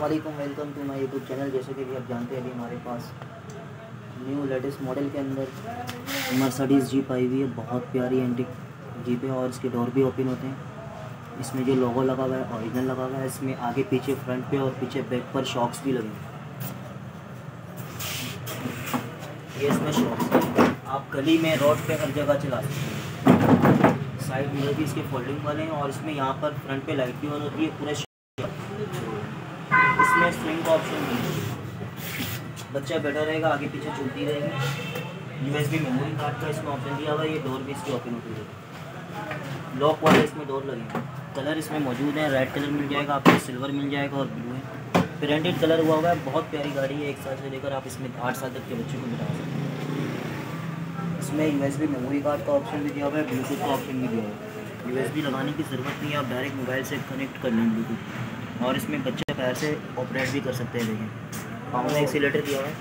वालेकुम welcome to my YouTube channel जैसे कि आप जानते हैं, अभी हमारे पास न्यू लेटेस्ट मॉडल के अंदर मर्सडीज़ जीप आई हुई है। बहुत प्यारी एंटिक जीप है और इसके डोर भी ओपन होते हैं। इसमें जो लोगो लगा हुआ है ओरिजिनल लगा हुआ है, इसमें आगे पीछे फ्रंट पे और पीछे बैक पर शॉक्स भी लगे ये इसमें शॉक्स आप गली में रोड पे हर जगह चला सकते हैं। साइड मिरर इसके फोल्डिंग वाले हैं और इसमें यहाँ पर फ्रंट पे लाइट भी होती है, पूरे इसमें स्विंग का ऑप्शन नहीं है। बच्चा बैठा रहेगा, आगे पीछे चलती रहेगी। U S B memory card का इसमें ऑप्शन दिया हुआ है, ये डोर भी इसकी ओपन होती है। लॉक वाले इसमें डोर लगे कलर इसमें मौजूद है रेड कलर मिल जाएगा, आपको सिल्वर मिल जाएगा और ब्लू है। प्रिंटेड कलर हुआ हुआ है, बहुत प्यारी गाड़ी है, एक साल से लेकर आप इसमें आठ साल तक के बच्चे को बिठा सकते हैं। इसमें U S B memory card का ऑप्शन भी दिया हुआ है ब्लूटूथ का ऑप्शन भी दिया हुआ है। यू एस बी लगाने की ज़रूरत नहीं है, आप डायरेक्ट मोबाइल से कनेक्ट कर लें ब्लूटूथ और इसमें बच्चे पैर से ऑपरेट भी कर सकते हैं देखें में एक्सीटर दिया है।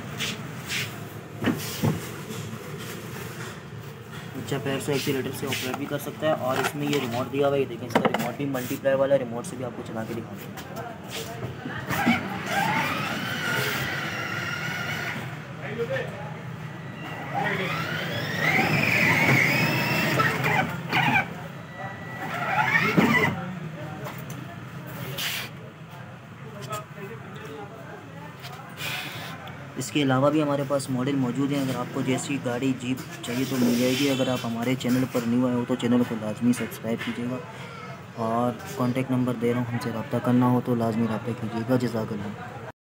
बच्चा पैर से एक्सीटर से ऑपरेट भी कर सकता है, और इसमें ये रिमोट दिया हुआ है देखें, इसका रिमोट भी मल्टीप्लाई वाला रिमोट से भी आपको चला के दिखाऊँगा। इसके अलावा भी हमारे पास मॉडल मौजूद हैं। अगर आपको जैसी गाड़ी जीप चाहिए तो मिल जाएगी। अगर आप हमारे चैनल पर न्यू आए हो तो चैनल को लाजमी सब्सक्राइब कीजिएगा। और कॉन्टैक्ट नंबर दे रहा हूँ हमसे रब्ता करना हो तो लाजमी रब्ता कीजिएगा। जजाकल्ला